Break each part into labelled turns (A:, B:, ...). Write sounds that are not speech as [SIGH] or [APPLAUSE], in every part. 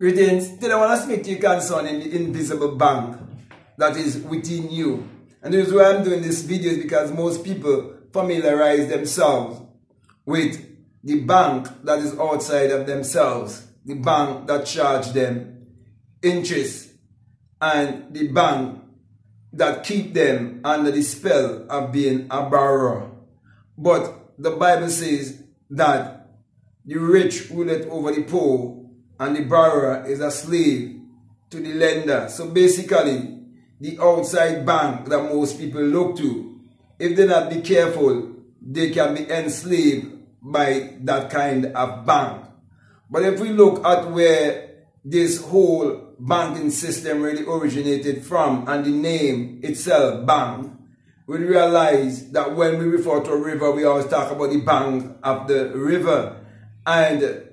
A: Greetings. Today I want to speak to you concerning the invisible bank that is within you. And the reason why I'm doing this video is because most people familiarize themselves with the bank that is outside of themselves. The bank that charge them interest and the bank that keep them under the spell of being a borrower. But the Bible says that the rich rule it over the poor and the borrower is a slave to the lender. So basically, the outside bank that most people look to, if they not be careful, they can be enslaved by that kind of bank. But if we look at where this whole banking system really originated from and the name itself, bank, we realize that when we refer to a river, we always talk about the bank of the river. And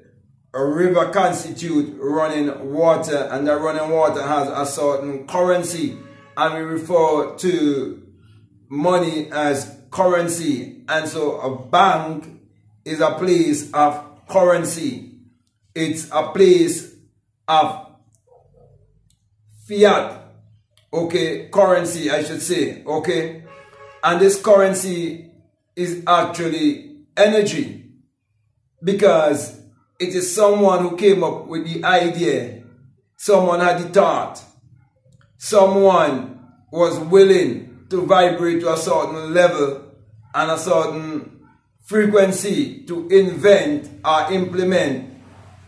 A: a river constitute running water and that running water has a certain currency and we refer to money as currency. And so a bank is a place of currency. It's a place of fiat. Okay currency i should say. Okay? And this currency is actually energy. Because it is someone who came up with the idea. Someone had the thought. Someone was willing to vibrate to a certain level and a certain frequency to invent or implement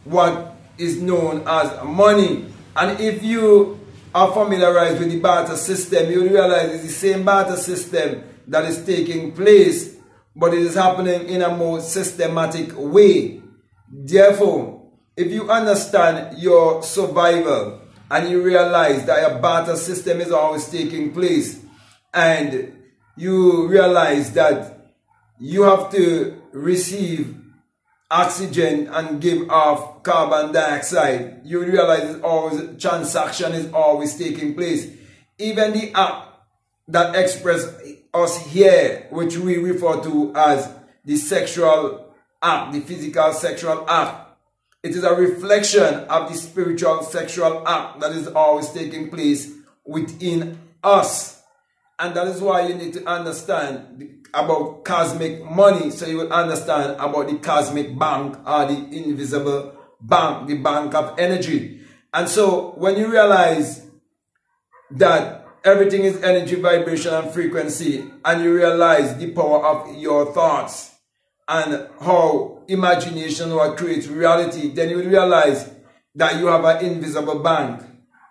A: what is known as money. And if you are familiarized with the barter system, you realize it's the same barter system that is taking place, but it is happening in a more systematic way. Therefore, if you understand your survival and you realize that a barter system is always taking place and you realize that you have to receive oxygen and give off carbon dioxide, you realize always transaction is always taking place. Even the act that express us here, which we refer to as the sexual act, the physical sexual act. It is a reflection of the spiritual sexual act that is always taking place within us. And that is why you need to understand about cosmic money so you will understand about the cosmic bank or the invisible bank, the bank of energy. And so when you realize that everything is energy, vibration, and frequency, and you realize the power of your thoughts, and how imagination will create reality, then you will realize that you have an invisible bank.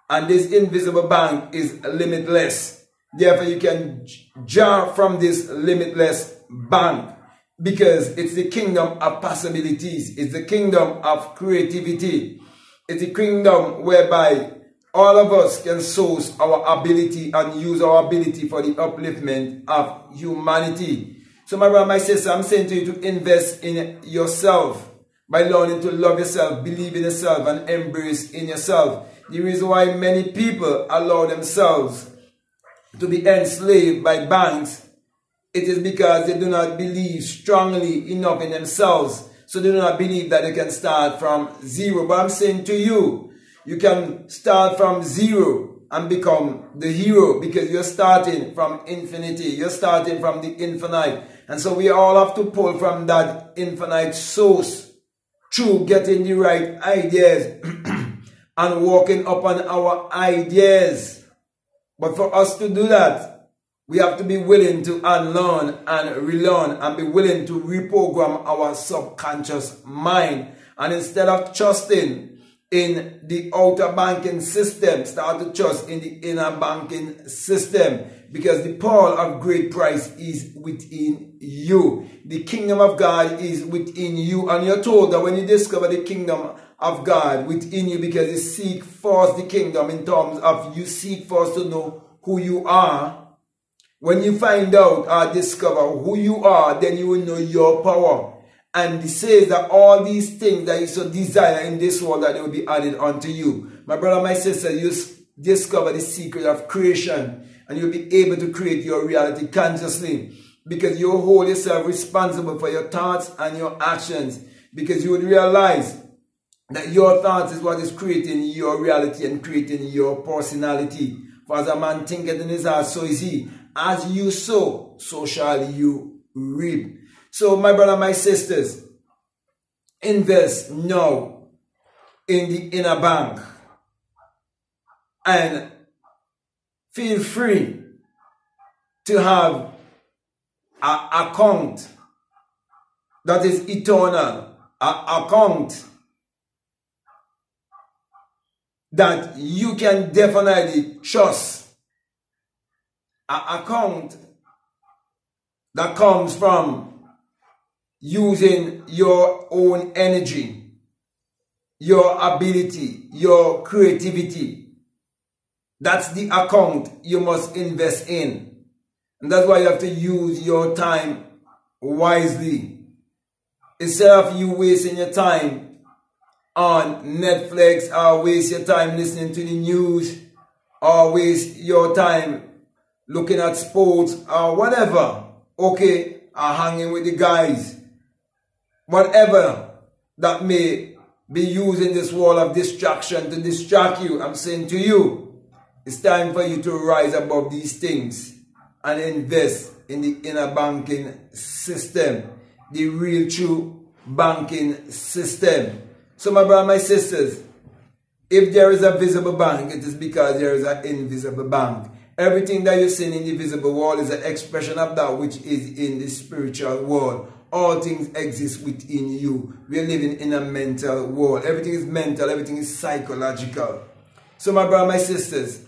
A: And this invisible bank is limitless. Therefore, you can jar from this limitless bank because it's the kingdom of possibilities. It's the kingdom of creativity. It's the kingdom whereby all of us can source our ability and use our ability for the upliftment of humanity. So my brother, my sister, I'm saying to you to invest in yourself by learning to love yourself, believe in yourself, and embrace in yourself. The reason why many people allow themselves to be enslaved by banks, it is because they do not believe strongly enough in themselves. So they do not believe that they can start from zero. But I'm saying to you, you can start from zero and become the hero because you're starting from infinity. You're starting from the infinite. And so we all have to pull from that infinite source through getting the right ideas [CLEARS THROAT] and working upon our ideas. But for us to do that, we have to be willing to unlearn and relearn and be willing to reprogram our subconscious mind. And instead of trusting in the outer banking system, start to trust in the inner banking system because the pearl of great price is within you. The kingdom of God is within you. And you're told that when you discover the kingdom of God within you because you seek first the kingdom in terms of you seek first to know who you are. When you find out or discover who you are, then you will know your power. And he says that all these things that you so desire in this world that they will be added unto you. My brother, my sister, you discover the secret of creation and you'll be able to create your reality consciously because you hold yourself responsible for your thoughts and your actions because you would realize that your thoughts is what is creating your reality and creating your personality. For as a man thinketh in his heart, so is he. As you sow, so shall you reap. So, my brother, my sisters, invest now in the inner bank. And feel free to have an account that is eternal, an account that you can definitely trust, an account that comes from using your own energy, your ability, your creativity. That's the account you must invest in. And that's why you have to use your time wisely. Instead of you wasting your time on Netflix or waste your time listening to the news or waste your time looking at sports or whatever. Okay, or hanging with the guys. Whatever that may be used in this world of distraction to distract you. I'm saying to you, it's time for you to rise above these things and invest in the inner banking system, the real true banking system. So my brother, my sisters, if there is a visible bank, it is because there is an invisible bank. Everything that you see in the visible world is an expression of that which is in the spiritual world. All things exist within you. We are living in a mental world. Everything is mental. Everything is psychological. So my brother, my sisters,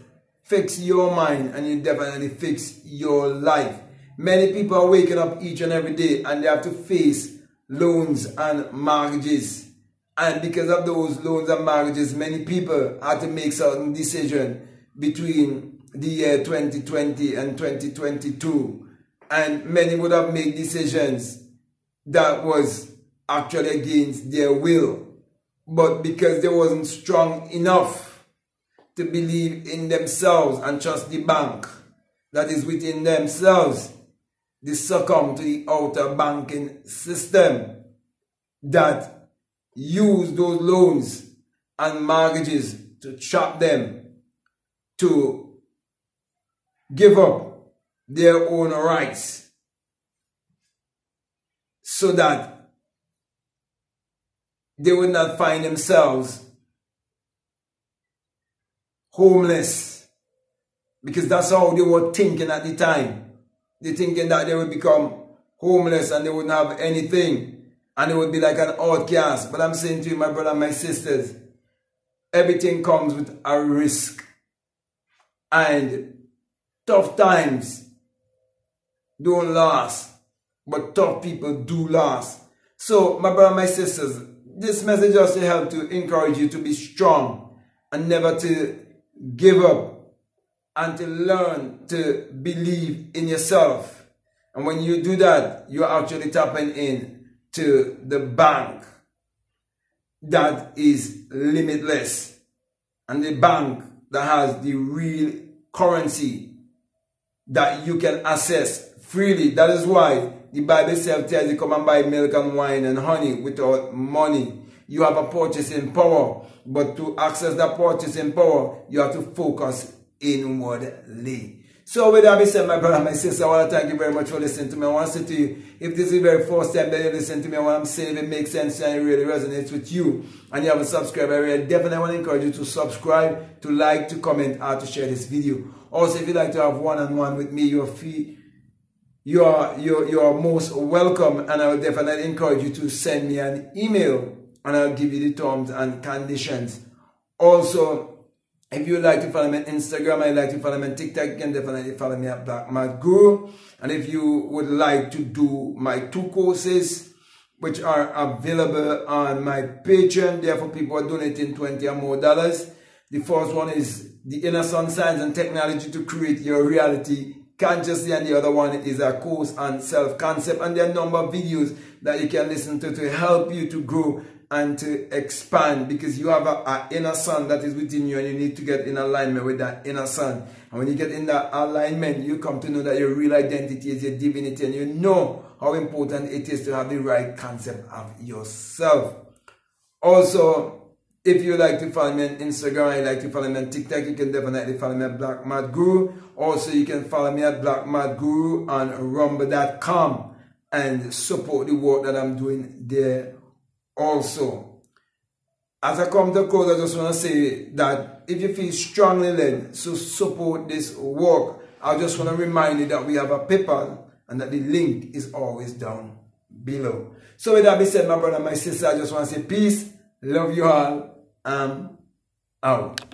A: Fix your mind and you definitely fix your life. Many people are waking up each and every day and they have to face loans and mortgages. And because of those loans and mortgages, many people had to make certain decisions between the year 2020 and 2022. And many would have made decisions that was actually against their will. But because they wasn't strong enough to believe in themselves and trust the bank that is within themselves. They succumb to the outer banking system that use those loans and mortgages to trap them to give up their own rights so that they would not find themselves homeless. Because that's how they were thinking at the time. They thinking that they would become homeless and they wouldn't have anything. And it would be like an outcast. But I'm saying to you, my brother and my sisters, everything comes with a risk. And tough times don't last. But tough people do last. So, my brother my sisters, this message also to help to encourage you to be strong and never to give up and to learn to believe in yourself. And when you do that, you're actually tapping in to the bank that is limitless and the bank that has the real currency that you can access freely. That is why the Bible itself tells you come and buy milk and wine and honey without money you have a purchasing power. But to access that purchasing power, you have to focus inwardly. So with that being said, my brother, my sister, I want to thank you very much for listening to me. I want to say to you, if this is the very first time that you listen to me, what I'm saying, if it makes sense and it really resonates with you, and you haven't subscribed, I definitely want to encourage you to subscribe, to like, to comment, or to share this video. Also, if you'd like to have one-on-one -on -one with me, you're free, you are, you're, you're most welcome, and I will definitely encourage you to send me an email and I'll give you the terms and conditions. Also, if you like to follow me on Instagram, I'd like to follow me on TikTok, you can definitely follow me at Black Mad Guru. And if you would like to do my two courses, which are available on my Patreon, therefore people are donating 20 or more dollars. The first one is the inner sun science and technology to create your reality consciously and the other one is a course on self-concept and there are a number of videos that you can listen to to help you to grow and to expand because you have an inner sun that is within you and you need to get in alignment with that inner sun. And when you get in that alignment, you come to know that your real identity is your divinity and you know how important it is to have the right concept of yourself. Also, If you like to follow me on Instagram, you like to follow me on TikTok, you can definitely follow me at Black Mad Guru. Also, you can follow me at Black Mad Guru on rumble.com and support the work that I'm doing there also. As I come to close, I just want to say that if you feel strongly led to support this work, I just want to remind you that we have a PayPal and that the link is always down below. So with that being said, my brother, my sister, I just want to say peace, love you all, um, out.